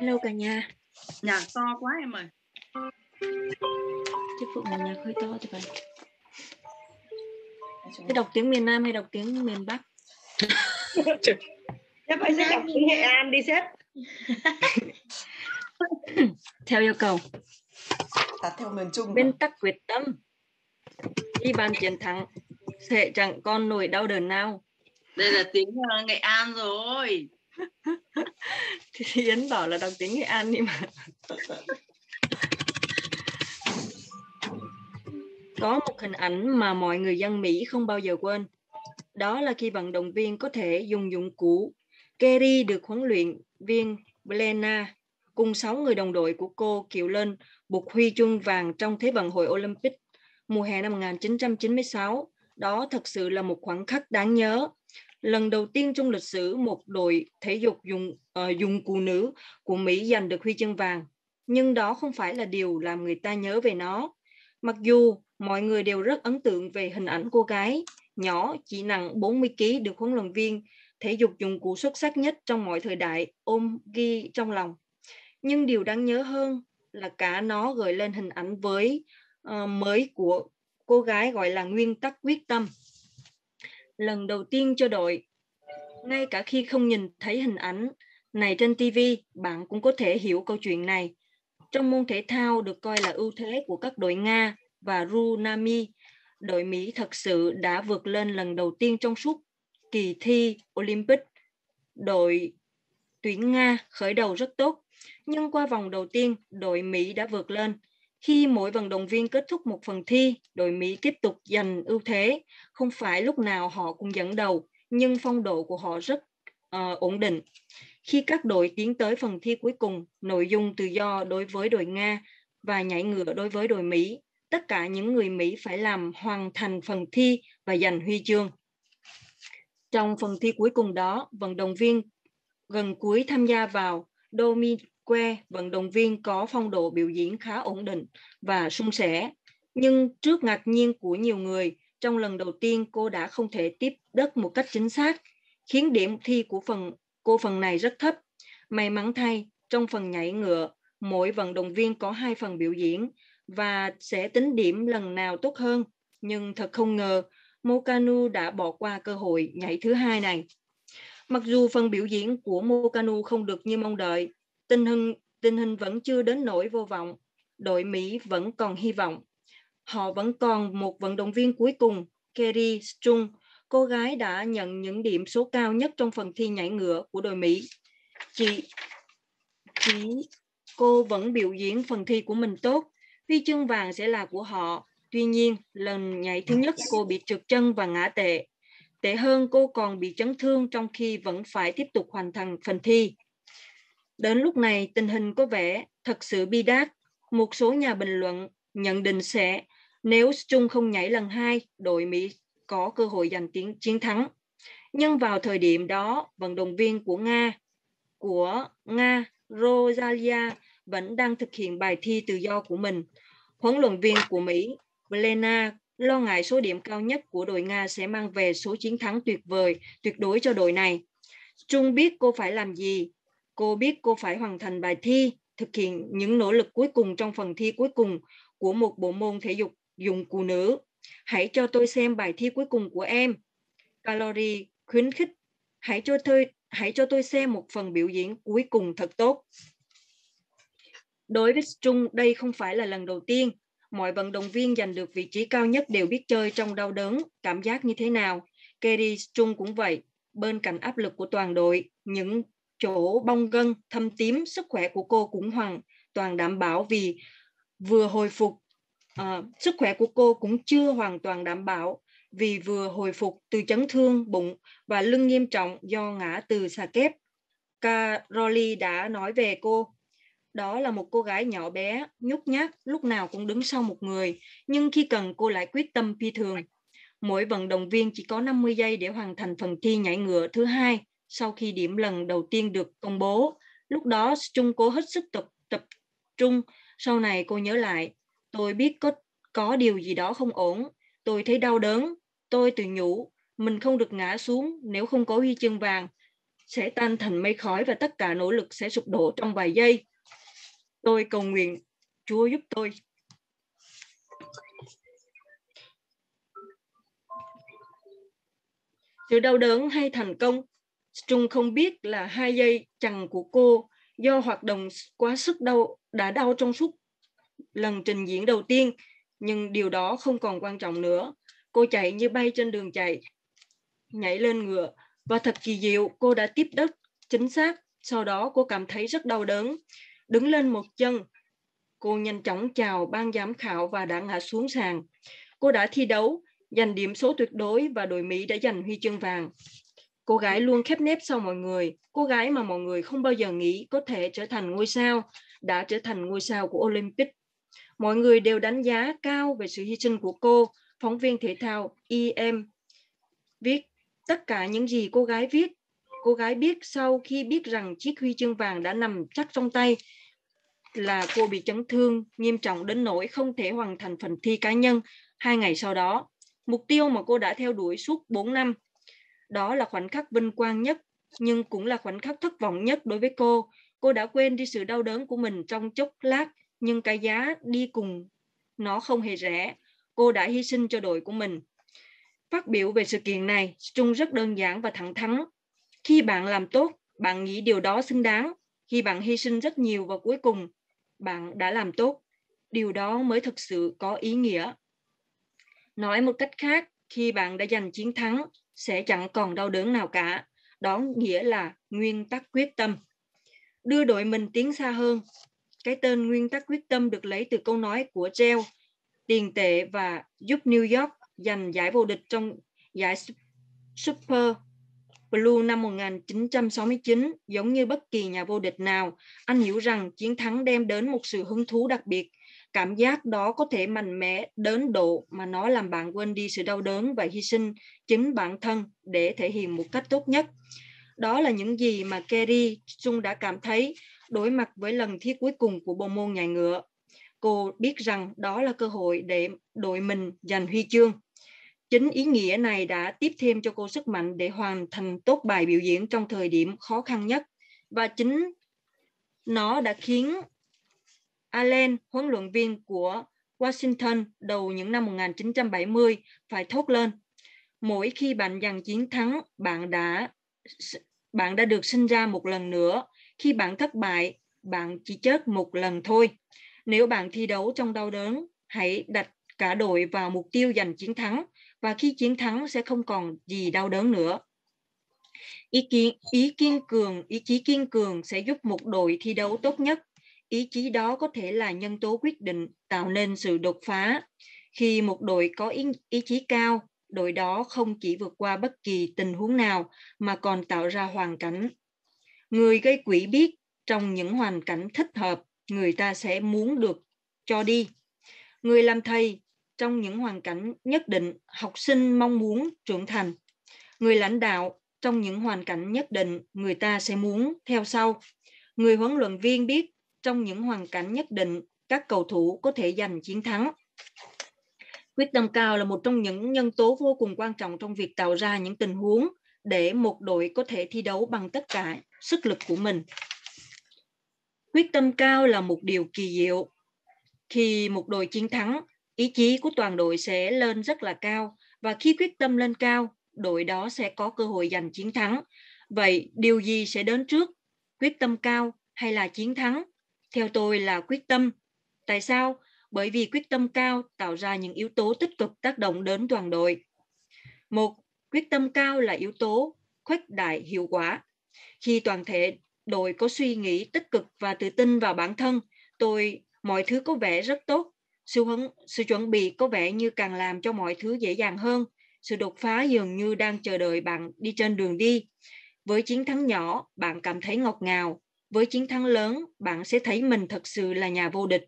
Hello cả nhà. Nhạc to quá em ơi. Chứ phụ một nhạc hơi to thì phải. Thế đọc tiếng miền Nam hay đọc tiếng miền Bắc? Sếp ơi, sếp đọc tiếng Nghệ An đi sếp. Theo yêu cầu. Ta theo miền Trung. Bên tắc quyết tâm. Khi bạn chiến thắng, sẽ chẳng còn nỗi đau đớn nào. Đây là tiếng uh, Nghệ An rồi. Thì Yến bảo là đọc tiếng Nghệ An đi mà. Có một hình ảnh mà mọi người dân Mỹ không bao giờ quên. Đó là khi vận động viên có thể dùng dụng cụ. Kerry được huấn luyện viên Blena cùng 6 người đồng đội của cô kiệu lên buộc huy chương vàng trong Thế vận hội Olympic mùa hè năm 1996. Đó thật sự là một khoảnh khắc đáng nhớ. Lần đầu tiên trong lịch sử một đội thể dục dùng ờ, uh, dụng cụ nữ của Mỹ giành được huy chương vàng. Nhưng đó không phải là điều làm người ta nhớ về nó. Mặc dù mọi người đều rất ấn tượng về hình ảnh cô gái nhỏ chỉ nặng 40 kg được huấn luyện viên thể dục dụng cụ xuất sắc nhất trong mọi thời đại ôm ghi trong lòng. Nhưng điều đáng nhớ hơn là cả nó gợi lên hình ảnh với uh, mới của cô gái gọi là nguyên tắc quyết tâm. Lần đầu tiên cho đội, ngay cả khi không nhìn thấy hình ảnh này trên TV, bạn cũng có thể hiểu câu chuyện này. Trong môn thể thao được coi là ưu thế của các đội Nga và Runami, đội Mỹ thật sự đã vượt lên lần đầu tiên trong suốt kỳ thi Olympic. Đội tuyển Nga khởi đầu rất tốt, nhưng qua vòng đầu tiên, đội Mỹ đã vượt lên. Khi mỗi vận động viên kết thúc một phần thi, đội Mỹ tiếp tục giành ưu thế. Không phải lúc nào họ cũng dẫn đầu, nhưng phong độ của họ rất uh, ổn định. Khi các đội tiến tới phần thi cuối cùng, nội dung tự do đối với đội Nga và nhảy ngựa đối với đội Mỹ, tất cả những người Mỹ phải làm hoàn thành phần thi và giành huy chương. Trong phần thi cuối cùng đó, vận động viên gần cuối tham gia vào Domin quê, vận động viên có phong độ biểu diễn khá ổn định và suôn sẻ. Nhưng trước ngạc nhiên của nhiều người, trong lần đầu tiên cô đã không thể tiếp đất một cách chính xác, khiến điểm thi của phần cô phần này rất thấp. May mắn thay, trong phần nhảy ngựa, mỗi vận động viên có hai phần biểu diễn và sẽ tính điểm lần nào tốt hơn. Nhưng thật không ngờ, Mokanu đã bỏ qua cơ hội nhảy thứ hai này. Mặc dù phần biểu diễn của Mokanu không được như mong đợi, tình hình tình hình vẫn chưa đến nỗi vô vọng. Đội Mỹ vẫn còn hy vọng. Họ vẫn còn một vận động viên cuối cùng, Kerry Strung, cô gái đã nhận những điểm số cao nhất trong phần thi nhảy ngựa của đội Mỹ. Chị, chị cô vẫn biểu diễn phần thi của mình tốt. Huy chương vàng sẽ là của họ. Tuy nhiên, lần nhảy thứ nhất cô bị trượt chân và ngã tệ. Tệ hơn cô còn bị chấn thương trong khi vẫn phải tiếp tục hoàn thành phần thi. Đến lúc này, tình hình có vẻ thật sự bi đát. Một số nhà bình luận nhận định sẽ nếu Trung không nhảy lần hai, đội Mỹ có cơ hội giành chiến, chiến thắng. Nhưng vào thời điểm đó, vận động viên của Nga, của Nga, Rosalia vẫn đang thực hiện bài thi tự do của mình. Huấn luyện viên của Mỹ, Blena, lo ngại số điểm cao nhất của đội Nga sẽ mang về số chiến thắng tuyệt vời, tuyệt đối cho đội này. Trung biết cô phải làm gì. Cô biết cô phải hoàn thành bài thi, thực hiện những nỗ lực cuối cùng trong phần thi cuối cùng của một bộ môn thể dục dụng cụ nữ. Hãy cho tôi xem bài thi cuối cùng của em. Calori khuyến khích. Hãy cho tôi hãy cho tôi xem một phần biểu diễn cuối cùng thật tốt. Đối với Trung, đây không phải là lần đầu tiên. Mọi vận động viên giành được vị trí cao nhất đều biết chơi trong đau đớn, cảm giác như thế nào. Kerry Trung cũng vậy. Bên cạnh áp lực của toàn đội, những chỗ bong gân, thâm tím, sức khỏe của cô cũng hoàn toàn đảm bảo vì vừa hồi phục à, sức khỏe của cô cũng chưa hoàn toàn đảm bảo vì vừa hồi phục từ chấn thương bụng và lưng nghiêm trọng do ngã từ xà kép. Caroli đã nói về cô. Đó là một cô gái nhỏ bé, nhút nhát, lúc nào cũng đứng sau một người, nhưng khi cần cô lại quyết tâm phi thường. Mỗi vận động viên chỉ có 50 giây để hoàn thành phần thi nhảy ngựa thứ hai sau khi điểm lần đầu tiên được công bố. Lúc đó Trung cố hết sức tập tập trung. Sau này cô nhớ lại, tôi biết có có điều gì đó không ổn. Tôi thấy đau đớn. Tôi tự nhủ, mình không được ngã xuống nếu không có huy chương vàng. sẽ tan thành mây khói và tất cả nỗ lực sẽ sụp đổ trong vài giây. Tôi cầu nguyện Chúa giúp tôi. Sự đau đớn hay thành công, Trung không biết là hai giây chằng của cô do hoạt động quá sức đau đã đau trong suốt lần trình diễn đầu tiên, nhưng điều đó không còn quan trọng nữa. Cô chạy như bay trên đường chạy, nhảy lên ngựa và thật kỳ diệu, cô đã tiếp đất chính xác. Sau đó cô cảm thấy rất đau đớn. Đứng lên một chân, cô nhanh chóng chào ban giám khảo và đã ngã xuống sàn. Cô đã thi đấu, giành điểm số tuyệt đối và đội Mỹ đã giành huy chương vàng. Cô gái luôn khép nép sau mọi người, cô gái mà mọi người không bao giờ nghĩ có thể trở thành ngôi sao, đã trở thành ngôi sao của Olympic. Mọi người đều đánh giá cao về sự hy sinh của cô, phóng viên thể thao EM viết tất cả những gì cô gái viết. Cô gái biết sau khi biết rằng chiếc huy chương vàng đã nằm chắc trong tay là cô bị chấn thương nghiêm trọng đến nỗi không thể hoàn thành phần thi cá nhân hai ngày sau đó. Mục tiêu mà cô đã theo đuổi suốt 4 năm. Đó là khoảnh khắc vinh quang nhất, nhưng cũng là khoảnh khắc thất vọng nhất đối với cô. Cô đã quên đi sự đau đớn của mình trong chốc lát, nhưng cái giá đi cùng nó không hề rẻ. Cô đã hy sinh cho đội của mình. Phát biểu về sự kiện này, Trung rất đơn giản và thẳng thắn. Khi bạn làm tốt, bạn nghĩ điều đó xứng đáng. Khi bạn hy sinh rất nhiều và cuối cùng, bạn đã làm tốt. Điều đó mới thực sự có ý nghĩa. Nói một cách khác, khi bạn đã giành chiến thắng, sẽ chẳng còn đau đớn nào cả. Đó nghĩa là nguyên tắc quyết tâm. Đưa đội mình tiến xa hơn. Cái tên nguyên tắc quyết tâm được lấy từ câu nói của Treo, tiền tệ và giúp New York giành giải vô địch trong giải Super Blue năm 1969 giống như bất kỳ nhà vô địch nào. Anh hiểu rằng chiến thắng đem đến một sự hứng thú đặc biệt. Cảm giác đó có thể mạnh mẽ đến độ mà nó làm bạn quên đi sự đau đớn và hy sinh chính bản thân để thể hiện một cách tốt nhất. Đó là những gì mà Kerry Sung đã cảm thấy đối mặt với lần thi cuối cùng của bộ môn nhảy ngựa. Cô biết rằng đó là cơ hội để đội mình giành huy chương. Chính ý nghĩa này đã tiếp thêm cho cô sức mạnh để hoàn thành tốt bài biểu diễn trong thời điểm khó khăn nhất. Và chính nó đã khiến Allen, huấn luyện viên của Washington đầu những năm 1970 phải thốt lên. Mỗi khi bạn giành chiến thắng, bạn đã bạn đã được sinh ra một lần nữa. Khi bạn thất bại, bạn chỉ chết một lần thôi. Nếu bạn thi đấu trong đau đớn, hãy đặt cả đội vào mục tiêu giành chiến thắng và khi chiến thắng sẽ không còn gì đau đớn nữa. Ý kiến ý kiên cường, ý chí kiên cường sẽ giúp một đội thi đấu tốt nhất. Ý chí đó có thể là nhân tố quyết định tạo nên sự đột phá. Khi một đội có ý, ý chí cao, đội đó không chỉ vượt qua bất kỳ tình huống nào mà còn tạo ra hoàn cảnh. Người gây quỹ biết trong những hoàn cảnh thích hợp, người ta sẽ muốn được cho đi. Người làm thầy trong những hoàn cảnh nhất định, học sinh mong muốn trưởng thành. Người lãnh đạo trong những hoàn cảnh nhất định, người ta sẽ muốn theo sau. Người huấn luyện viên biết trong những hoàn cảnh nhất định, các cầu thủ có thể giành chiến thắng. Quyết tâm cao là một trong những nhân tố vô cùng quan trọng trong việc tạo ra những tình huống để một đội có thể thi đấu bằng tất cả sức lực của mình. Quyết tâm cao là một điều kỳ diệu. Khi một đội chiến thắng, ý chí của toàn đội sẽ lên rất là cao và khi quyết tâm lên cao, đội đó sẽ có cơ hội giành chiến thắng. Vậy điều gì sẽ đến trước? Quyết tâm cao hay là chiến thắng? Theo tôi là quyết tâm. Tại sao? Bởi vì quyết tâm cao tạo ra những yếu tố tích cực tác động đến toàn đội. Một, quyết tâm cao là yếu tố khuếch đại hiệu quả. Khi toàn thể đội có suy nghĩ tích cực và tự tin vào bản thân, tôi mọi thứ có vẻ rất tốt sự, huấn, sự chuẩn bị có vẻ như càng làm cho mọi thứ dễ dàng hơn. Sự đột phá dường như đang chờ đợi bạn đi trên đường đi. Với chiến thắng nhỏ, bạn cảm thấy ngọt ngào. Với chiến thắng lớn, bạn sẽ thấy mình thật sự là nhà vô địch.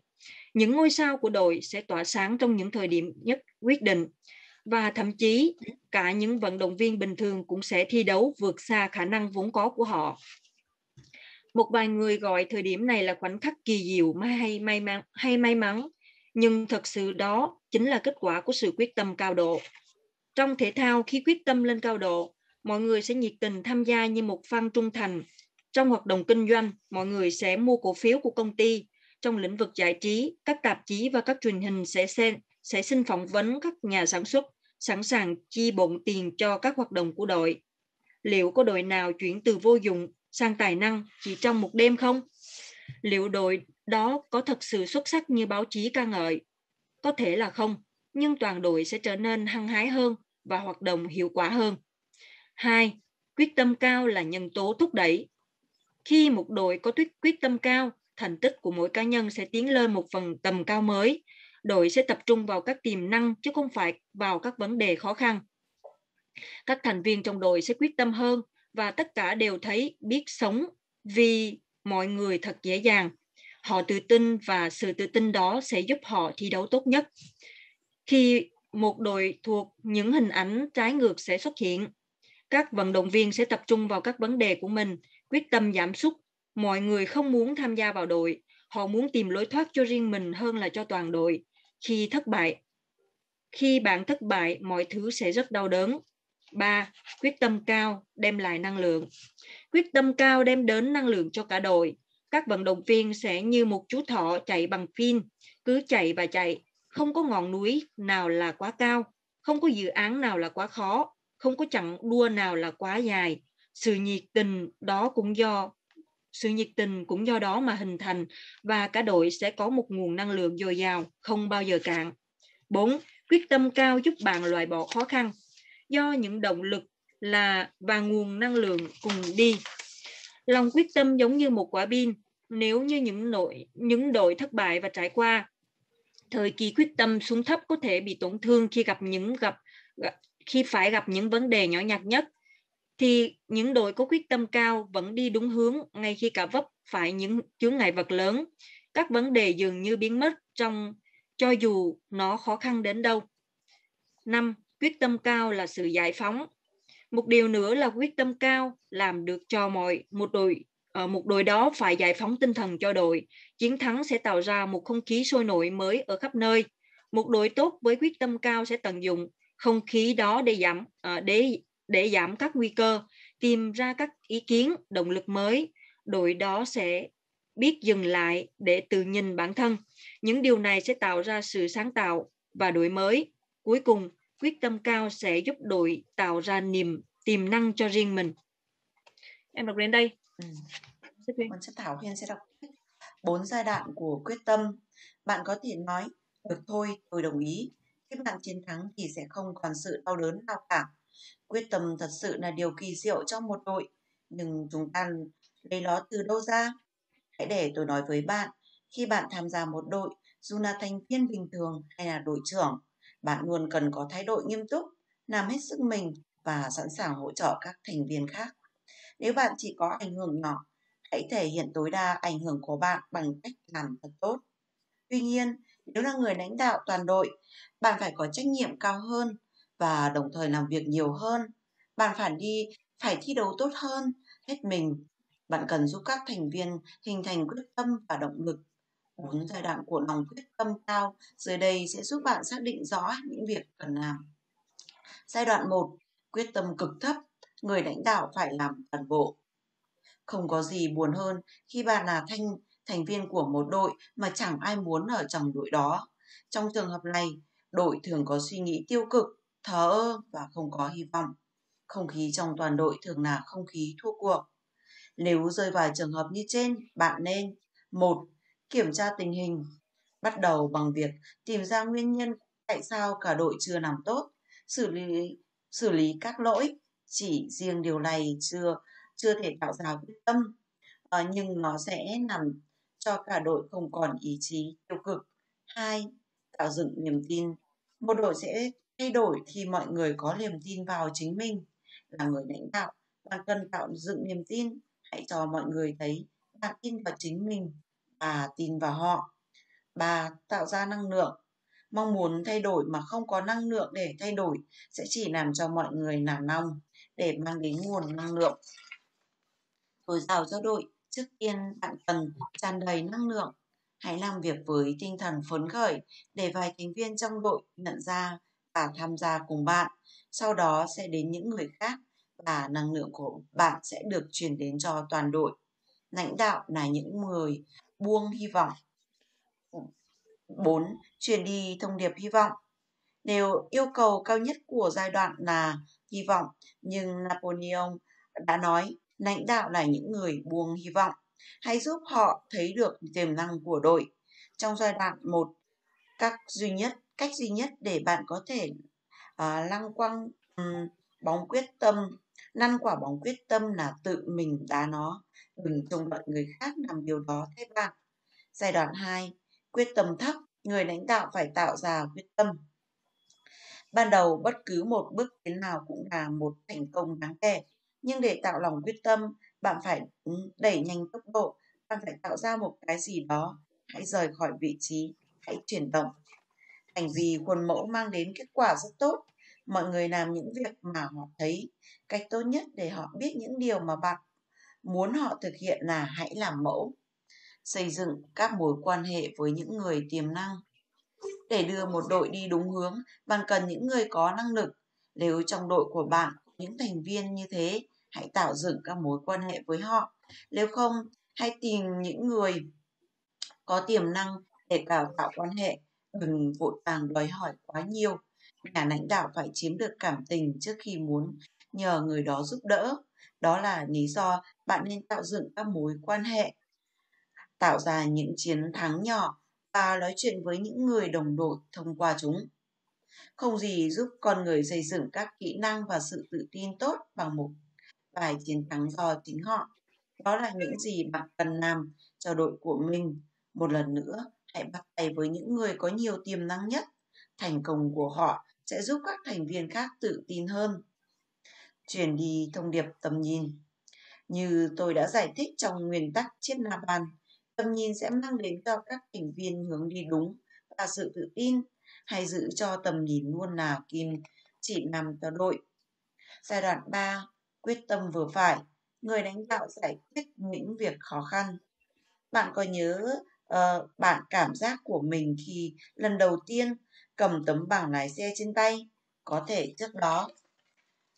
Những ngôi sao của đội sẽ tỏa sáng trong những thời điểm nhất quyết định. Và thậm chí, cả những vận động viên bình thường cũng sẽ thi đấu vượt xa khả năng vốn có của họ. Một vài người gọi thời điểm này là khoảnh khắc kỳ diệu hay may mắn, hay may mắn nhưng thật sự đó chính là kết quả của sự quyết tâm cao độ. Trong thể thao, khi quyết tâm lên cao độ, mọi người sẽ nhiệt tình tham gia như một fan trung thành. Trong hoạt động kinh doanh, mọi người sẽ mua cổ phiếu của công ty. Trong lĩnh vực giải trí, các tạp chí và các truyền hình sẽ xem, sẽ xin phỏng vấn các nhà sản xuất, sẵn sàng chi bộn tiền cho các hoạt động của đội. Liệu có đội nào chuyển từ vô dụng sang tài năng chỉ trong một đêm không? Liệu đội đó có thật sự xuất sắc như báo chí ca ngợi? Có thể là không, nhưng toàn đội sẽ trở nên hăng hái hơn và hoạt động hiệu quả hơn. 2. Quyết tâm cao là nhân tố thúc đẩy. Khi một đội có quyết, quyết tâm cao, thành tích của mỗi cá nhân sẽ tiến lên một phần tầm cao mới. Đội sẽ tập trung vào các tiềm năng chứ không phải vào các vấn đề khó khăn. Các thành viên trong đội sẽ quyết tâm hơn và tất cả đều thấy biết sống vì mọi người thật dễ dàng. Họ tự tin và sự tự tin đó sẽ giúp họ thi đấu tốt nhất. Khi một đội thuộc những hình ảnh trái ngược sẽ xuất hiện, các vận động viên sẽ tập trung vào các vấn đề của mình, quyết tâm giảm sút. Mọi người không muốn tham gia vào đội, họ muốn tìm lối thoát cho riêng mình hơn là cho toàn đội. Khi thất bại, khi bạn thất bại, mọi thứ sẽ rất đau đớn. 3. Quyết tâm cao đem lại năng lượng. Quyết tâm cao đem đến năng lượng cho cả đội. Các vận động viên sẽ như một chú thỏ chạy bằng pin, cứ chạy và chạy. Không có ngọn núi nào là quá cao, không có dự án nào là quá khó, không có chặng đua nào là quá dài. Sự nhiệt tình đó cũng do sự nhiệt tình cũng do đó mà hình thành và cả đội sẽ có một nguồn năng lượng dồi dào, không bao giờ cạn. 4. Quyết tâm cao giúp bạn loại bỏ khó khăn do những động lực là và nguồn năng lượng cùng đi. Lòng quyết tâm giống như một quả pin, nếu như những nội những đội thất bại và trải qua thời kỳ quyết tâm xuống thấp có thể bị tổn thương khi gặp những gặp khi phải gặp những vấn đề nhỏ nhặt nhất thì những đội có quyết tâm cao vẫn đi đúng hướng ngay khi cả vấp phải những chướng ngại vật lớn. Các vấn đề dường như biến mất trong, cho dù nó khó khăn đến đâu. Năm, quyết tâm cao là sự giải phóng. Một điều nữa là quyết tâm cao làm được cho mọi một đội ờ, một đội đó phải giải phóng tinh thần cho đội. Chiến thắng sẽ tạo ra một không khí sôi nổi mới ở khắp nơi. Một đội tốt với quyết tâm cao sẽ tận dụng không khí đó để giảm ờ, để để giảm các nguy cơ tìm ra các ý kiến động lực mới. Đội đó sẽ biết dừng lại để tự nhìn bản thân. Những điều này sẽ tạo ra sự sáng tạo và đổi mới. Cuối cùng quyết tâm cao sẽ giúp đội tạo ra niềm tiềm năng cho riêng mình. Em đọc đến đây. Ừ. Mình sẽ Thảo Huyên sẽ đọc. Bốn giai đoạn của quyết tâm. Bạn có thể nói được thôi tôi đồng ý. Khi bạn chiến thắng thì sẽ không còn sự đau đớn nào cả quyết tâm thật sự là điều kỳ diệu trong một đội nhưng chúng ta lấy nó từ đâu ra hãy để tôi nói với bạn khi bạn tham gia một đội dù là thành viên bình thường hay là đội trưởng bạn luôn cần có thái độ nghiêm túc, làm hết sức mình và sẵn sàng hỗ trợ các thành viên khác. Nếu bạn chỉ có ảnh hưởng nhỏ, hãy thể hiện tối đa ảnh hưởng của bạn bằng cách làm thật tốt. Tuy nhiên, nếu là người lãnh đạo toàn đội, bạn phải có trách nhiệm cao hơn và đồng thời làm việc nhiều hơn. Bạn phải đi phải thi đấu tốt hơn, hết mình. Bạn cần giúp các thành viên hình thành quyết tâm và động lực bốn giai đoạn của lòng quyết tâm cao dưới đây sẽ giúp bạn xác định rõ những việc cần làm. Giai đoạn 1, quyết tâm cực thấp, người lãnh đạo phải làm toàn bộ. Không có gì buồn hơn khi bạn là thành thành viên của một đội mà chẳng ai muốn ở trong đội đó. Trong trường hợp này, đội thường có suy nghĩ tiêu cực, thờ ơ và không có hy vọng. Không khí trong toàn đội thường là không khí thua cuộc. Nếu rơi vào trường hợp như trên, bạn nên một kiểm tra tình hình, bắt đầu bằng việc tìm ra nguyên nhân tại sao cả đội chưa làm tốt, xử lý xử lý các lỗi. Chỉ riêng điều này chưa chưa thể tạo ra quyết tâm, à, nhưng nó sẽ làm cho cả đội không còn ý chí tiêu cực. Hai, tạo dựng niềm tin. Một đội sẽ thay đổi khi mọi người có niềm tin vào chính mình. Là người lãnh đạo, bạn cần tạo dựng niềm tin. Hãy cho mọi người thấy bạn tin vào chính mình và tin vào họ. Ba, tạo ra năng lượng. Mong muốn thay đổi mà không có năng lượng để thay đổi sẽ chỉ làm cho mọi người nản lòng để mang đến nguồn năng lượng. Tôi giàu cho đội, trước tiên bạn cần tràn đầy năng lượng. Hãy làm việc với tinh thần phấn khởi để vài thành viên trong đội nhận ra và tham gia cùng bạn. Sau đó sẽ đến những người khác và năng lượng của bạn sẽ được truyền đến cho toàn đội. Lãnh đạo là những người buông hy vọng. 4. Truyền đi thông điệp hy vọng. đều yêu cầu cao nhất của giai đoạn là hy vọng, nhưng Napoleon đã nói lãnh đạo là những người buông hy vọng. Hãy giúp họ thấy được tiềm năng của đội. Trong giai đoạn 1, các duy nhất cách duy nhất để bạn có thể à, lăng quăng um, bóng quyết tâm năn quả bóng quyết tâm là tự mình đá nó đừng trông đợi người khác làm điều đó thay bạn. Giai đoạn 2 quyết tâm thấp người lãnh đạo phải tạo ra quyết tâm. Ban đầu bất cứ một bước tiến nào cũng là một thành công đáng kể nhưng để tạo lòng quyết tâm bạn phải đẩy nhanh tốc độ bạn phải tạo ra một cái gì đó hãy rời khỏi vị trí hãy chuyển động hành vi khuôn mẫu mang đến kết quả rất tốt. Mọi người làm những việc mà họ thấy cách tốt nhất để họ biết những điều mà bạn muốn họ thực hiện là hãy làm mẫu. Xây dựng các mối quan hệ với những người tiềm năng. Để đưa một đội đi đúng hướng, bạn cần những người có năng lực. Nếu trong đội của bạn những thành viên như thế, hãy tạo dựng các mối quan hệ với họ. Nếu không, hãy tìm những người có tiềm năng để đào tạo quan hệ đừng vội vàng đòi hỏi quá nhiều. Nhà lãnh đạo phải chiếm được cảm tình trước khi muốn nhờ người đó giúp đỡ. Đó là lý do bạn nên tạo dựng các mối quan hệ. Tạo ra những chiến thắng nhỏ và nói chuyện với những người đồng đội thông qua chúng. Không gì giúp con người xây dựng các kỹ năng và sự tự tin tốt bằng một vài chiến thắng do chính họ. Đó là những gì bạn cần làm cho đội của mình. Một lần nữa hãy bắt tay với những người có nhiều tiềm năng nhất. Thành công của họ sẽ giúp các thành viên khác tự tin hơn. Truyền đi thông điệp tầm nhìn. Như tôi đã giải thích trong nguyên tắc chiết na ban tầm nhìn sẽ mang đến cho các thành viên hướng đi đúng và sự tự tin, hay giữ cho tầm nhìn luôn là kim, chỉ nằm cho đội. Giai đoạn 3 quyết tâm vừa phải. Người lãnh đạo giải quyết những việc khó khăn. Bạn có nhớ uh, bạn cảm giác của mình khi lần đầu tiên cầm tấm bảng lái xe trên tay. Có thể trước đó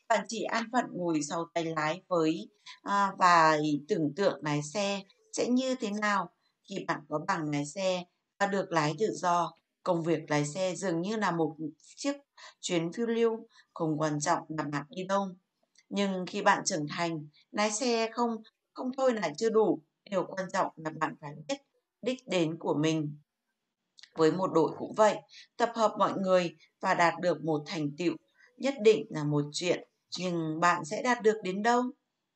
bạn chỉ an phận ngồi sau tay lái với à, và tưởng tượng lái xe sẽ như thế nào khi bạn có bảng lái xe và được lái tự do. Công việc lái xe dường như là một chiếc chuyến phiêu lưu, không quan trọng là bạn đi đâu. Nhưng khi bạn trưởng thành, lái xe không không thôi là chưa đủ. Điều quan trọng là bạn phải biết đích đến của mình. Với một đội cũng vậy, tập hợp mọi người và đạt được một thành tựu nhất định là một chuyện, nhưng bạn sẽ đạt được đến đâu?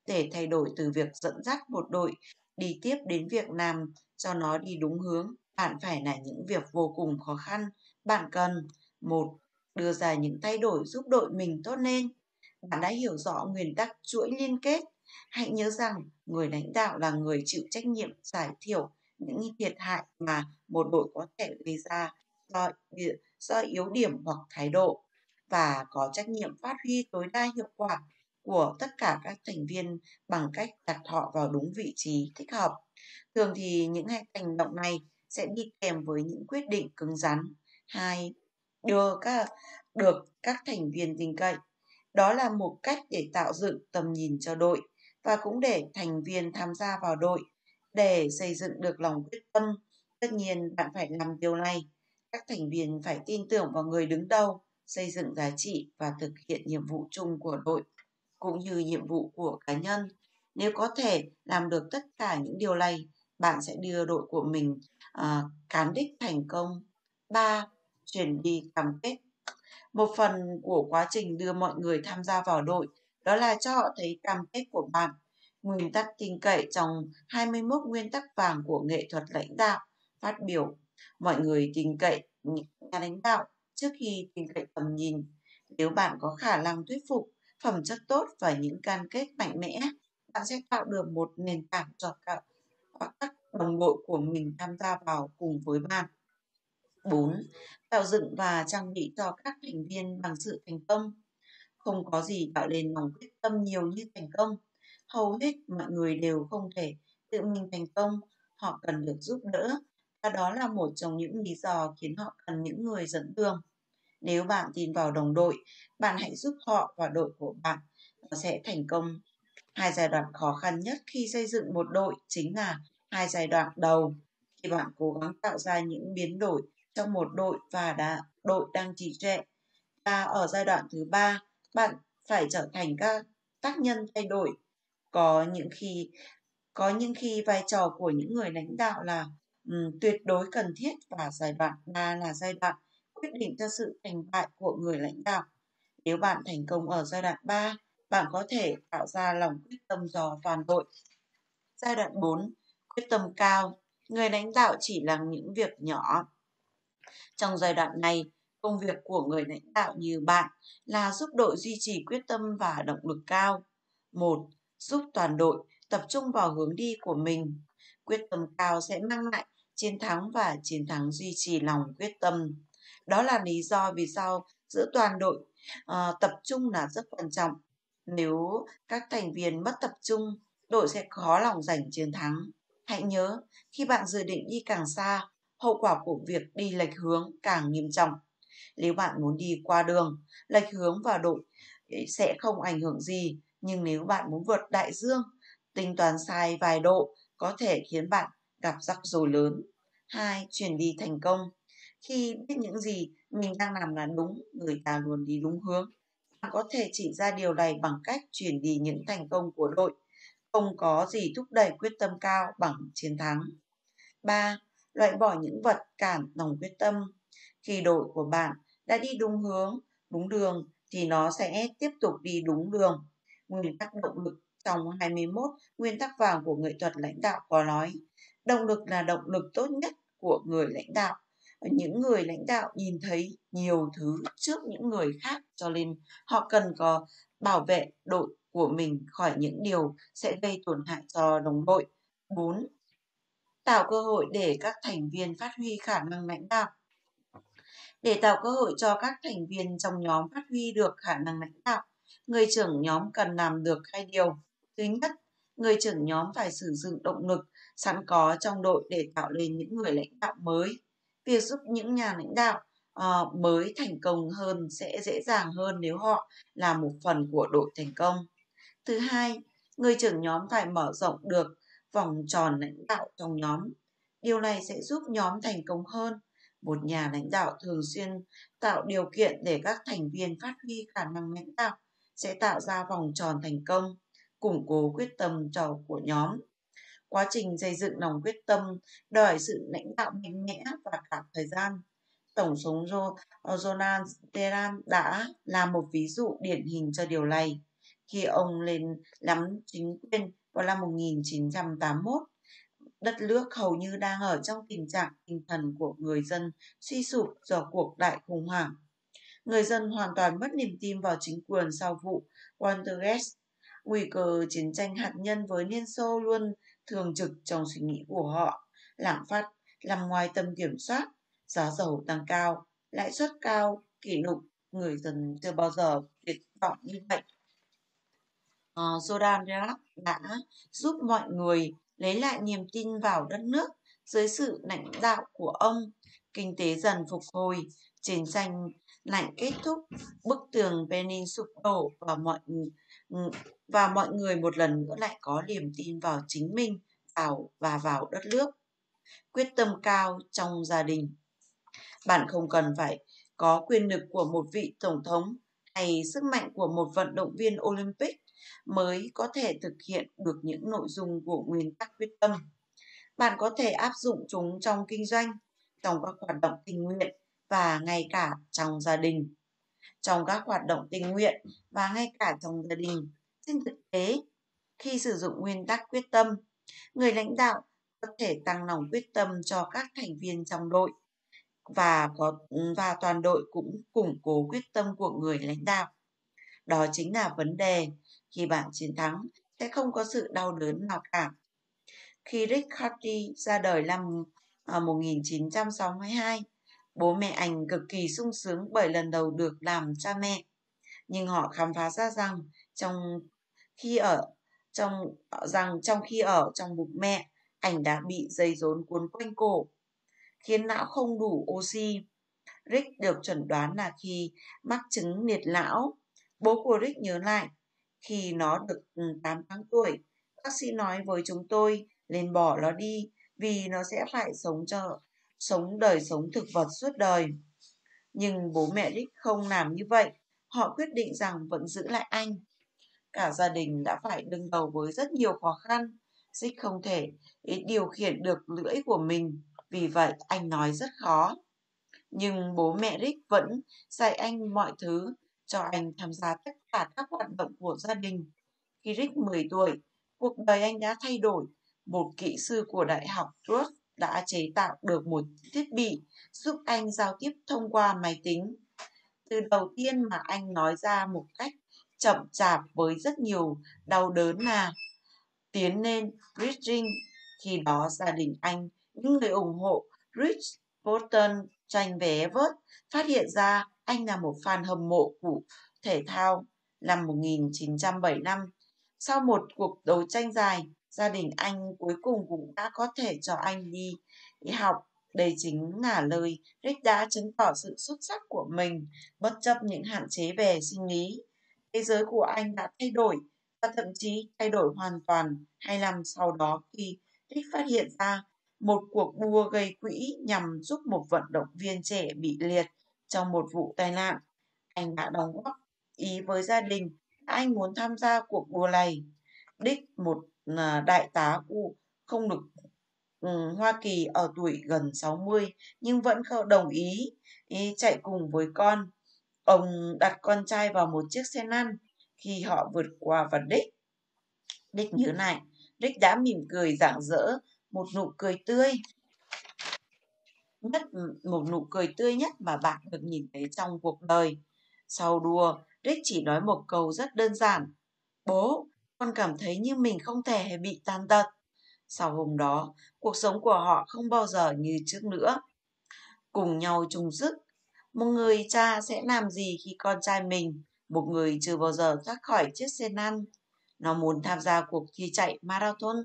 Để thay đổi từ việc dẫn dắt một đội đi tiếp đến việc làm cho nó đi đúng hướng, bạn phải là những việc vô cùng khó khăn. Bạn cần một đưa ra những thay đổi giúp đội mình tốt lên. Bạn đã hiểu rõ nguyên tắc chuỗi liên kết. Hãy nhớ rằng người lãnh đạo là người chịu trách nhiệm giải thiểu những thiệt hại mà một đội có thể gây ra do, do yếu điểm hoặc thái độ và có trách nhiệm phát huy tối đa hiệu quả của tất cả các thành viên bằng cách đặt họ vào đúng vị trí thích hợp. Thường thì những hành động này sẽ đi kèm với những quyết định cứng rắn. Hai, đưa các được các thành viên tin cậy. Đó là một cách để tạo dựng tầm nhìn cho đội và cũng để thành viên tham gia vào đội để xây dựng được lòng quyết tâm, tất nhiên bạn phải làm điều này. Các thành viên phải tin tưởng vào người đứng đầu, xây dựng giá trị và thực hiện nhiệm vụ chung của đội, cũng như nhiệm vụ của cá nhân. Nếu có thể làm được tất cả những điều này, bạn sẽ đưa đội của mình à, cán đích thành công. 3. Chuyển đi cam kết Một phần của quá trình đưa mọi người tham gia vào đội đó là cho họ thấy cam kết của bạn Nguyên tắc tin cậy trong 21 nguyên tắc vàng của nghệ thuật lãnh đạo phát biểu. Mọi người tin cậy nhà lãnh đạo trước khi tin cậy tầm nhìn. Nếu bạn có khả năng thuyết phục, phẩm chất tốt và những cam kết mạnh mẽ, bạn sẽ tạo được một nền tảng cho cả các đồng đội của mình tham gia vào cùng với bạn. 4. Tạo dựng và trang bị cho các thành viên bằng sự thành công. Không có gì tạo nên lòng quyết tâm nhiều như thành công hầu hết mọi người đều không thể tự mình thành công họ cần được giúp đỡ và đó là một trong những lý do khiến họ cần những người dẫn đường nếu bạn tin vào đồng đội bạn hãy giúp họ và đội của bạn nó sẽ thành công. Hai giai đoạn khó khăn nhất khi xây dựng một đội chính là hai giai đoạn đầu khi bạn cố gắng tạo ra những biến đổi trong một đội và đã đội đang trì trệ. Và ở giai đoạn thứ ba, bạn phải trở thành các tác nhân thay đổi. Có những khi có những khi vai trò của những người lãnh đạo là um, tuyệt đối cần thiết và giai đoạn 3 là giai đoạn quyết định cho sự thành bại của người lãnh đạo. Nếu bạn thành công ở giai đoạn 3, bạn có thể tạo ra lòng quyết tâm dò toàn đội. Giai đoạn 4, quyết tâm cao. Người lãnh đạo chỉ làm những việc nhỏ. Trong giai đoạn này, công việc của người lãnh đạo như bạn là giúp đội duy trì quyết tâm và động lực cao. Một, giúp toàn đội tập trung vào hướng đi của mình. Quyết tâm cao sẽ mang lại chiến thắng và chiến thắng duy trì lòng quyết tâm. Đó là lý do vì sao giữa toàn đội à, tập trung là rất quan trọng. Nếu các thành viên mất tập trung, đội sẽ khó lòng giành chiến thắng. Hãy nhớ, khi bạn dự định đi càng xa, hậu quả của việc đi lệch hướng càng nghiêm trọng. Nếu bạn muốn đi qua đường, lệch hướng vào đội sẽ không ảnh hưởng gì, nhưng nếu bạn muốn vượt đại dương, tính toán sai vài độ có thể khiến bạn gặp rắc rối lớn. 2. Chuyển đi thành công. Khi biết những gì mình đang làm là đúng, người ta luôn đi đúng hướng. Bạn có thể chỉ ra điều này bằng cách chuyển đi những thành công của đội. Không có gì thúc đẩy quyết tâm cao bằng chiến thắng. 3. Loại bỏ những vật cản lòng quyết tâm. Khi đội của bạn đã đi đúng hướng, đúng đường thì nó sẽ tiếp tục đi đúng đường. Nguyên tắc động lực trong 21 nguyên tắc vàng của nghệ thuật lãnh đạo có nói, động lực là động lực tốt nhất của người lãnh đạo. Những người lãnh đạo nhìn thấy nhiều thứ trước những người khác cho nên họ cần có bảo vệ đội của mình khỏi những điều sẽ gây tổn hại cho đồng đội. 4. Tạo cơ hội để các thành viên phát huy khả năng lãnh đạo. Để tạo cơ hội cho các thành viên trong nhóm phát huy được khả năng lãnh đạo, người trưởng nhóm cần làm được hai điều. Thứ nhất, người trưởng nhóm phải sử dụng động lực sẵn có trong đội để tạo nên những người lãnh đạo mới. Việc giúp những nhà lãnh đạo uh, mới thành công hơn sẽ dễ dàng hơn nếu họ là một phần của đội thành công. Thứ hai, người trưởng nhóm phải mở rộng được vòng tròn lãnh đạo trong nhóm. Điều này sẽ giúp nhóm thành công hơn. Một nhà lãnh đạo thường xuyên tạo điều kiện để các thành viên phát huy khả năng lãnh đạo sẽ tạo ra vòng tròn thành công củng cố quyết tâm trò của nhóm. Quá trình xây dựng lòng quyết tâm đòi sự lãnh đạo mạnh mẽ và cả thời gian. Tổng thống Jonan ờ, Teran đã là một ví dụ điển hình cho điều này. Khi ông lên nắm chính quyền vào năm 1981, đất nước hầu như đang ở trong tình trạng tinh thần của người dân suy sụp do cuộc đại khủng hoảng. Người dân hoàn toàn mất niềm tin vào chính quyền sau vụ Watergate Nguy cơ chiến tranh hạt nhân với Liên Xô luôn thường trực trong suy nghĩ của họ. Lạm phát nằm ngoài tầm kiểm soát, giá dầu tăng cao, lãi suất cao, kỷ lục, người dân chưa bao giờ tuyệt vọng như vậy. Uh, Jordan đã giúp mọi người lấy lại niềm tin vào đất nước dưới sự lãnh đạo của ông. Kinh tế dần phục hồi, chiến tranh lạnh kết thúc, bức tường Benin sụp đổ và mọi và mọi người một lần nữa lại có niềm tin vào chính mình vào và vào đất nước. Quyết tâm cao trong gia đình. Bạn không cần phải có quyền lực của một vị tổng thống hay sức mạnh của một vận động viên Olympic mới có thể thực hiện được những nội dung của nguyên tắc quyết tâm. Bạn có thể áp dụng chúng trong kinh doanh, trong các hoạt động tình nguyện và ngay cả trong gia đình. Trong các hoạt động tình nguyện và ngay cả trong gia đình, trên thực tế, khi sử dụng nguyên tắc quyết tâm, người lãnh đạo có thể tăng lòng quyết tâm cho các thành viên trong đội và có và toàn đội cũng củng cố quyết tâm của người lãnh đạo. Đó chính là vấn đề khi bạn chiến thắng sẽ không có sự đau đớn nào cả. Khi Rick Hardy ra đời năm à, 1962, bố mẹ anh cực kỳ sung sướng bởi lần đầu được làm cha mẹ. Nhưng họ khám phá ra rằng trong khi ở trong rằng trong khi ở trong bụng mẹ anh đã bị dây rốn cuốn quanh cổ khiến não không đủ oxy. Rick được chẩn đoán là khi mắc chứng liệt lão bố của Rick nhớ lại Khi nó được ừ, 8 tháng tuổi, bác sĩ nói với chúng tôi nên bỏ nó đi vì nó sẽ phải sống cho sống đời sống thực vật suốt đời. Nhưng bố mẹ Rick không làm như vậy. Họ quyết định rằng vẫn giữ lại anh. Cả gia đình đã phải đương đầu với rất nhiều khó khăn. Rick không thể điều khiển được lưỡi của mình, vì vậy anh nói rất khó. Nhưng bố mẹ Rick vẫn dạy anh mọi thứ, cho anh tham gia tất cả các hoạt động của gia đình. Khi Rick 10 tuổi, cuộc đời anh đã thay đổi. Một kỹ sư của Đại học Truth đã chế tạo được một thiết bị giúp anh giao tiếp thông qua máy tính. Từ đầu tiên mà anh nói ra một cách chậm chạp với rất nhiều đau đớn là tiến lên Bridging. Khi đó gia đình anh, những người ủng hộ Rich Bolton tranh vé vớt, phát hiện ra anh là một fan hâm mộ của thể thao năm 1975. Sau một cuộc đấu tranh dài, gia đình anh cuối cùng cũng đã có thể cho anh đi, đi học. Đây chính là lời Rick đã chứng tỏ sự xuất sắc của mình, bất chấp những hạn chế về sinh lý. Thế giới của anh đã thay đổi và thậm chí thay đổi hoàn toàn hai năm sau đó khi Rick phát hiện ra một cuộc đua gây quỹ nhằm giúp một vận động viên trẻ bị liệt trong một vụ tai nạn. Anh đã đóng góp ý với gia đình anh muốn tham gia cuộc đua này. Đích một đại tá của không được um, Hoa Kỳ ở tuổi gần 60 nhưng vẫn không đồng ý, chạy cùng với con. Ông đặt con trai vào một chiếc xe lăn khi họ vượt qua vật đích. Đích nhớ lại, Đích đã mỉm cười rạng rỡ, một nụ cười tươi. Nhất một nụ cười tươi nhất mà bạn được nhìn thấy trong cuộc đời. Sau đua, Rick chỉ nói một câu rất đơn giản. Bố, con cảm thấy như mình không thể bị tàn tật. Sau hôm đó, cuộc sống của họ không bao giờ như trước nữa. Cùng nhau chung sức, một người cha sẽ làm gì khi con trai mình, một người chưa bao giờ thoát khỏi chiếc xe lăn. Nó muốn tham gia cuộc thi chạy marathon.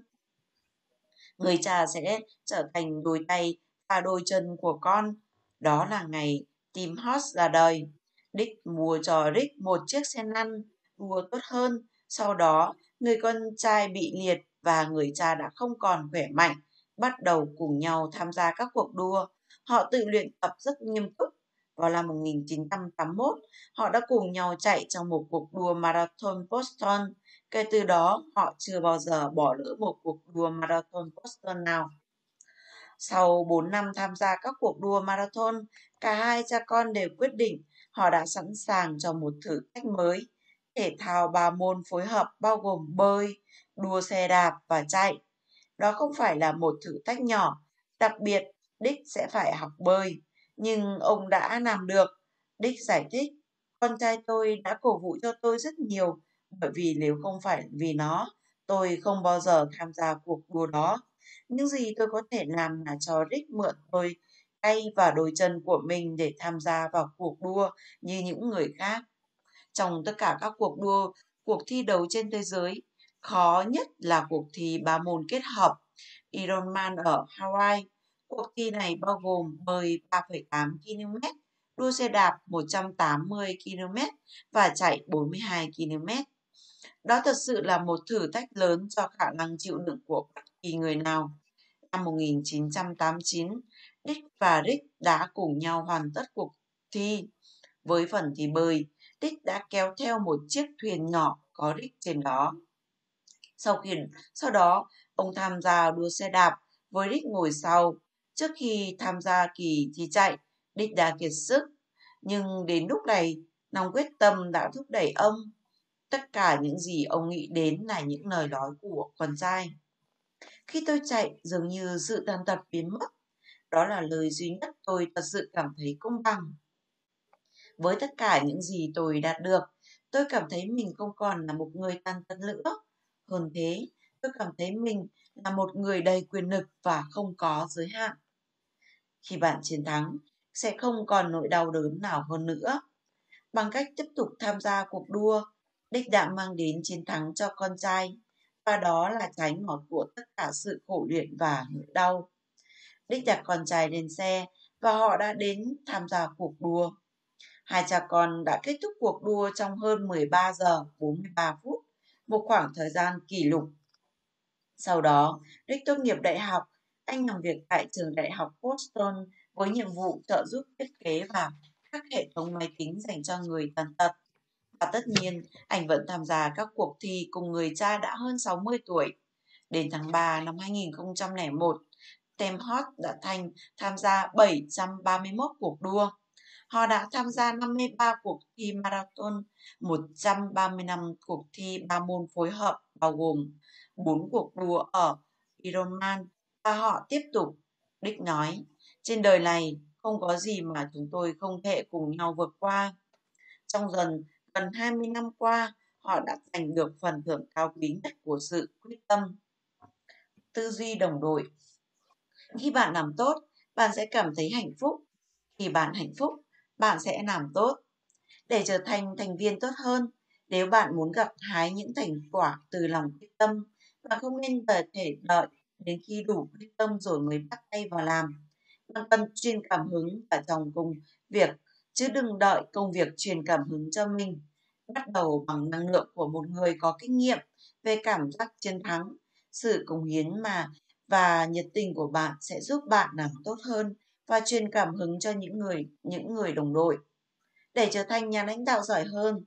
Người cha sẽ trở thành đôi tay và đôi chân của con. Đó là ngày Tim hot ra đời. Dick mua cho Rick một chiếc xe lăn đua tốt hơn. Sau đó, người con trai bị liệt và người cha đã không còn khỏe mạnh, bắt đầu cùng nhau tham gia các cuộc đua. Họ tự luyện tập rất nghiêm túc. Vào năm 1981, họ đã cùng nhau chạy trong một cuộc đua Marathon Boston. Kể từ đó, họ chưa bao giờ bỏ lỡ một cuộc đua Marathon Boston nào. Sau 4 năm tham gia các cuộc đua marathon, cả hai cha con đều quyết định họ đã sẵn sàng cho một thử thách mới. Thể thao ba môn phối hợp bao gồm bơi, đua xe đạp và chạy. Đó không phải là một thử thách nhỏ, đặc biệt Đích sẽ phải học bơi. Nhưng ông đã làm được. Đích giải thích, con trai tôi đã cổ vũ cho tôi rất nhiều, bởi vì nếu không phải vì nó, tôi không bao giờ tham gia cuộc đua đó. Những gì tôi có thể làm là cho Rick mượn tôi tay và đôi chân của mình để tham gia vào cuộc đua như những người khác. Trong tất cả các cuộc đua, cuộc thi đấu trên thế giới, khó nhất là cuộc thi ba môn kết hợp Ironman ở Hawaii. Cuộc thi này bao gồm bơi 3,8 km, đua xe đạp 180 km và chạy 42 km. Đó thật sự là một thử thách lớn cho khả năng chịu đựng của bất kỳ người nào. Năm 1989, Dick và Rick đã cùng nhau hoàn tất cuộc thi. Với phần thi bơi, Tích đã kéo theo một chiếc thuyền nhỏ có đích trên đó. Sau khi sau đó, ông tham gia đua xe đạp với đích ngồi sau. Trước khi tham gia kỳ thi chạy, đích đã kiệt sức. Nhưng đến lúc này, lòng quyết tâm đã thúc đẩy ông. Tất cả những gì ông nghĩ đến là những lời nói của con trai. Khi tôi chạy, dường như sự tàn tật biến mất. Đó là lời duy nhất tôi thật sự cảm thấy công bằng. Với tất cả những gì tôi đạt được, tôi cảm thấy mình không còn là một người tàn tật nữa. Hơn thế, tôi cảm thấy mình là một người đầy quyền lực và không có giới hạn. Khi bạn chiến thắng, sẽ không còn nỗi đau đớn nào hơn nữa. Bằng cách tiếp tục tham gia cuộc đua, Đích đã mang đến chiến thắng cho con trai và đó là trái ngọt của tất cả sự khổ luyện và nỗi đau. Đích đặt con trai lên xe và họ đã đến tham gia cuộc đua. Hai cha con đã kết thúc cuộc đua trong hơn 13 giờ 43 phút. một khoảng thời gian kỷ lục. Sau đó, Rick tốt nghiệp đại học, anh làm việc tại trường đại học Boston với nhiệm vụ trợ giúp thiết kế và các hệ thống máy tính dành cho người tàn tật. Và tất nhiên, anh vẫn tham gia các cuộc thi cùng người cha đã hơn 60 tuổi. Đến tháng 3 năm 2001, Tem Hot đã thành tham gia 731 cuộc đua. Họ đã tham gia 53 cuộc thi marathon, 135 cuộc thi ba môn phối hợp bao gồm 4 cuộc đua ở Ironman và họ tiếp tục. Đích nói, trên đời này không có gì mà chúng tôi không thể cùng nhau vượt qua. Trong dần gần 20 năm qua, họ đã giành được phần thưởng cao quý nhất của sự quyết tâm. Tư duy đồng đội Khi bạn làm tốt, bạn sẽ cảm thấy hạnh phúc. Khi bạn hạnh phúc, bạn sẽ làm tốt. Để trở thành thành viên tốt hơn, nếu bạn muốn gặt hái những thành quả từ lòng quyết tâm, bạn không nên thể đợi đến khi đủ quyết tâm rồi mới bắt tay vào làm. Bạn cần truyền cảm hứng và dòng cùng việc, chứ đừng đợi công việc truyền cảm hứng cho mình. Bắt đầu bằng năng lượng của một người có kinh nghiệm về cảm giác chiến thắng, sự cống hiến mà và nhiệt tình của bạn sẽ giúp bạn làm tốt hơn và truyền cảm hứng cho những người những người đồng đội. Để trở thành nhà lãnh đạo giỏi hơn,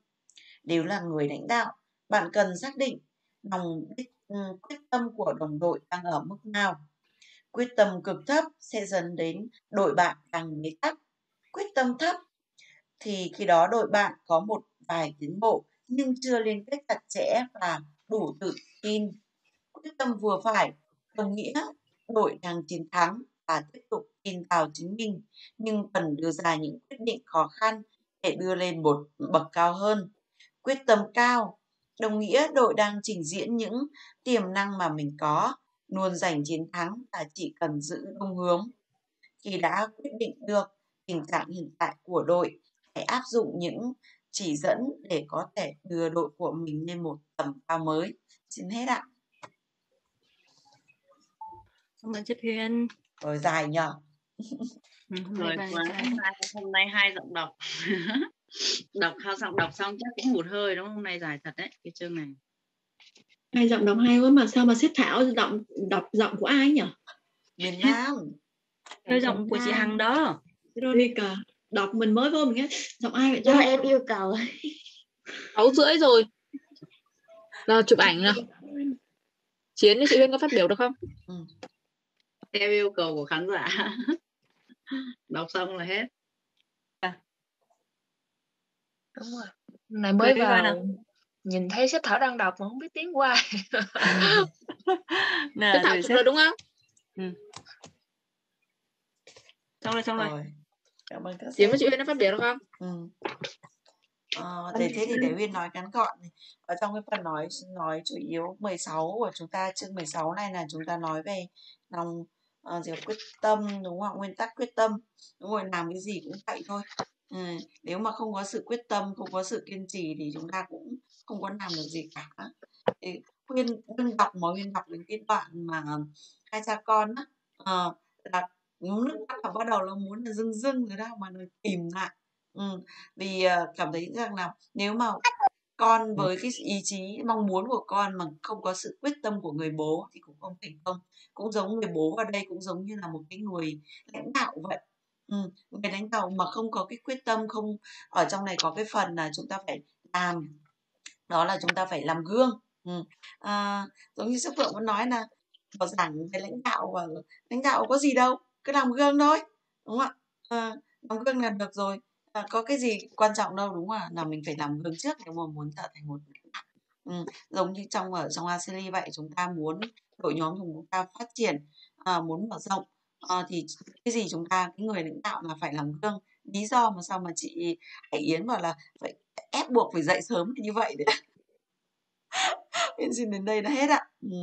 nếu là người lãnh đạo, bạn cần xác định lòng ừ, quyết tâm của đồng đội đang ở mức nào. Quyết tâm cực thấp sẽ dẫn đến đội bạn càng bế tắc quyết tâm thấp thì khi đó đội bạn có một vài tiến bộ, nhưng chưa liên kết chặt chẽ và đủ tự tin. Quyết tâm vừa phải đồng nghĩa, đội đang chiến thắng và tiếp tục tin vào chính mình nhưng cần đưa ra những quyết định khó khăn để đưa lên một bậc cao hơn. Quyết tâm cao đồng nghĩa đội đang trình diễn những tiềm năng mà mình có, luôn giành chiến thắng và chỉ cần giữ đúng hướng. Khi đã quyết định được tình trạng hiện tại của đội, hãy áp dụng những chỉ dẫn để có thể đưa đội của mình lên một tầm cao mới. Xin hết ạ. Cảm ơn chị Huyền. Rồi dài nhờ. Ừ, hôm rồi nay quá. hôm nay, hai giọng đọc. Đọc hai giọng đọc xong chắc cũng một hơi đúng không? Hôm nay dài thật đấy cái chương này. Hai giọng đọc hay quá mà sao mà xếp thảo giọng đọc giọng của ai nhỉ miền Nam Theo giọng của chị Hằng đó. Veronica đọc mình mới vô mình nghe giọng ai vậy ta em yêu cầu. Sáu rưỡi rồi. Là chụp ảnh nào. Chiến chị Huyên có phát biểu được không? Theo yêu cầu của khán giả đọc xong là hết đúng rồi này mới nào. vào nhìn thấy sếp thảo đang đọc mà không biết tiếng của ai Nè, Tất Thảo rồi xếp. đúng không Xong rồi, xong rồi. rồi cảm ơn các sếp với chị Huyên có phát biểu được không ừ. Ờ, để thế thì để Huyên nói ngắn gọn này. Ở trong cái phần nói nói chủ yếu 16 của chúng ta chương 16 này là chúng ta nói về lòng Ờ, uh, gì quyết tâm đúng không nguyên tắc quyết tâm đúng rồi làm cái gì cũng vậy thôi ừ. nếu mà không có sự quyết tâm không có sự kiên trì thì chúng ta cũng không có làm được gì cả thì nguyên Huyên đọc mà Huyên đọc đến cái đoạn mà ờ, hai cha con á ờ, là nước mắt bắt đầu là muốn là dưng dưng rồi đó mà nó tìm lại ừ. vì uh, cảm thấy rằng là nếu mà con với cái ý chí mong muốn của con mà không có sự quyết tâm của người bố thì cũng không thành công cũng giống người bố ở đây cũng giống như là một cái người lãnh đạo vậy ừ. người lãnh đạo mà không có cái quyết tâm không ở trong này có cái phần là chúng ta phải làm đó là chúng ta phải làm gương ừ. à, giống như sư phượng vẫn nói là có giảng về lãnh đạo và lãnh đạo có gì đâu cứ làm gương thôi đúng không ạ à, làm gương là được rồi à, có cái gì quan trọng đâu đúng không ạ? Là mình phải làm gương trước nếu mà muốn trở thành một ừ. giống như trong ở trong ASEAN vậy chúng ta muốn đội nhóm của chúng ta phát triển à, muốn mở rộng à, thì cái gì chúng ta cái người lãnh đạo là phải làm gương. Lý do mà sao mà chị Hải Yến bảo là phải ép buộc phải dậy sớm như vậy đấy. Yến xin đến đây là hết ạ. Ừ.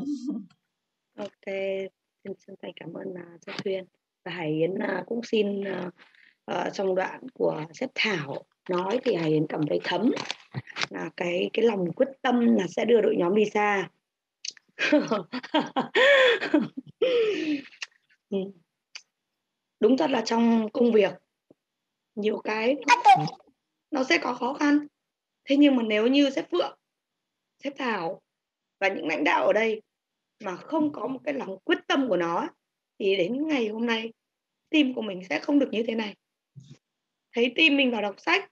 Ok xin chân thành cảm ơn à, uh, Thuyên và Hải Yến uh, cũng xin uh, uh, trong đoạn của sếp Thảo nói thì Hải Yến cảm thấy thấm là cái cái lòng quyết tâm là sẽ đưa đội nhóm đi xa. Ừ. Đúng thật là trong công việc nhiều cái nó sẽ có khó khăn. Thế nhưng mà nếu như sếp Phượng sếp Thảo và những lãnh đạo ở đây mà không có một cái lòng quyết tâm của nó thì đến ngày hôm nay tim của mình sẽ không được như thế này thấy tim mình vào đọc sách.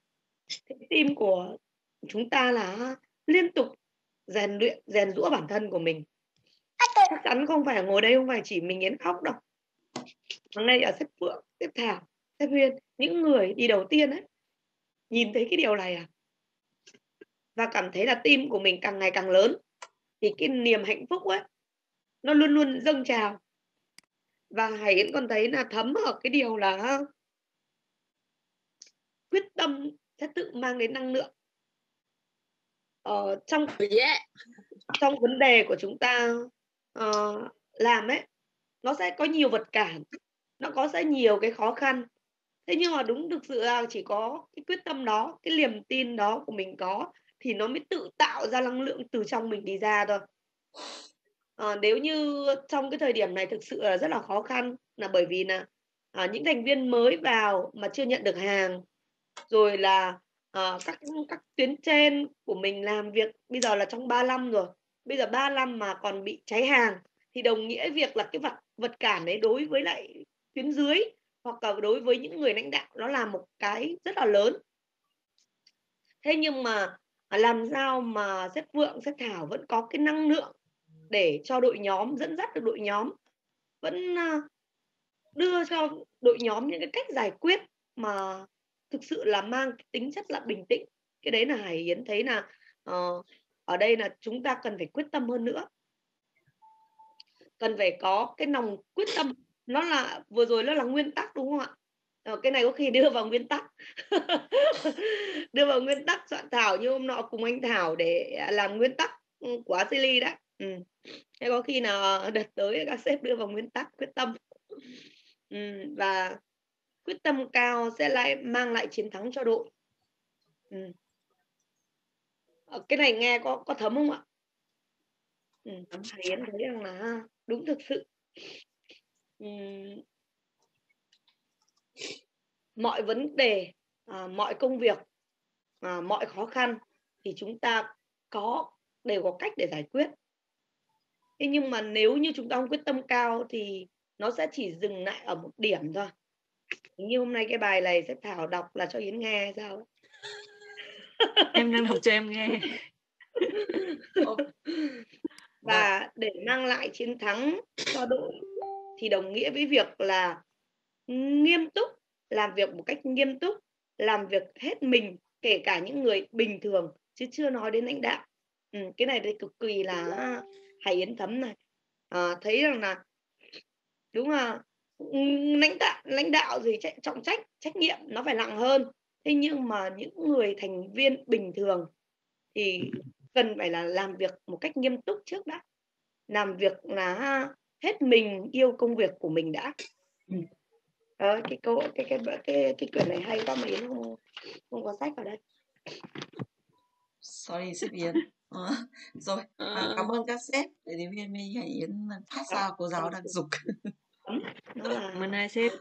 Thấy tim của chúng ta là liên tục rèn luyện, rèn rũa bản thân của mình. Chắc chắn không phải ngồi đây không phải chỉ mình yến khóc đâu. Hôm nay ở sếp phượng xếp thảo, sếp huyên, những người đi đầu tiên ấy, nhìn thấy cái điều này à và cảm thấy là tim của mình càng ngày càng lớn, thì cái niềm hạnh phúc ấy, nó luôn luôn dâng trào. Và hải yến còn thấy là thấm ở cái điều là quyết tâm sẽ tự mang đến năng lượng. Ờ, trong yeah. trong vấn đề của chúng ta uh, làm ấy nó sẽ có nhiều vật cản nó có sẽ nhiều cái khó khăn. Thế nhưng mà đúng thực sự là chỉ có cái quyết tâm đó cái niềm tin đó của mình có thì nó mới tự tạo ra năng lượng từ trong mình đi ra thôi. À, nếu như trong cái thời điểm này thực sự là rất là khó khăn là bởi vì là à, những thành viên mới vào mà chưa nhận được hàng rồi là uh, các các tuyến trên của mình làm việc bây giờ là trong 35 rồi. Bây giờ 35 mà còn bị cháy hàng thì đồng nghĩa việc là cái vật vật cản đấy đối với lại tuyến dưới hoặc là đối với những người lãnh đạo nó là một cái rất là lớn. Thế nhưng mà làm sao mà sếp vượng sếp thảo vẫn có cái năng lượng để cho đội nhóm dẫn dắt được đội nhóm vẫn ờ, đưa cho đội nhóm những cái cách giải quyết mà thực sự là mang tính chất là bình tĩnh. Cái đấy là hải yến thấy là uh, ở đây là chúng ta cần phải quyết tâm hơn nữa. Cần phải có cái lòng quyết tâm. Nó là vừa rồi nó là nguyên tắc đúng không ạ? Ờ, cái này có khi đưa vào nguyên tắc. Đưa vào nguyên tắc soạn thảo như hôm nọ cùng anh thảo để làm nguyên tắc ừ, của silly đó ừ. thế có khi nào đợt tới các sếp đưa vào nguyên tắc quyết tâm. Ừ. và quyết tâm cao sẽ lại mang lại chiến thắng cho đội. Ừ. Ờ, cái này nghe có có thấm không ạ? Ừ. Yến thấy rằng là đúng thực sự. Ừ. Mọi vấn đề à, mọi công việc à, mọi khó khăn thì chúng ta có đều có cách để giải quyết. Thế nhưng mà nếu như chúng ta không quyết tâm cao thì nó sẽ chỉ dừng lại ở một điểm thôi như hôm nay cái bài này sẽ thảo đọc là cho yến nghe sao? Em đang đọc cho em nghe. Và để mang lại chiến thắng cho đội thì đồng nghĩa với việc là nghiêm túc làm việc một cách nghiêm túc làm việc hết mình kể cả những người bình thường chứ chưa nói đến lãnh đạo. Ừ, cái này thì cực kỳ là hãy yến thấm này. À, thấy rằng là đúng là lãnh đạo lãnh đạo thì trọng trách trách nhiệm nó phải nặng hơn. Thế nhưng mà những người thành viên bình thường thì cần phải là làm việc một cách nghiêm túc trước đã. Làm việc là hết mình yêu công việc của mình đã. Ờ, cái câu cái cái cái cái, cái quyển này hay quá mà yến không không có sách ở đây. Sorry sếp yến ờ, rồi. À, cảm ơn các sếp để đến viên my yến phát ra cô giáo đang dục menarik. Menarik.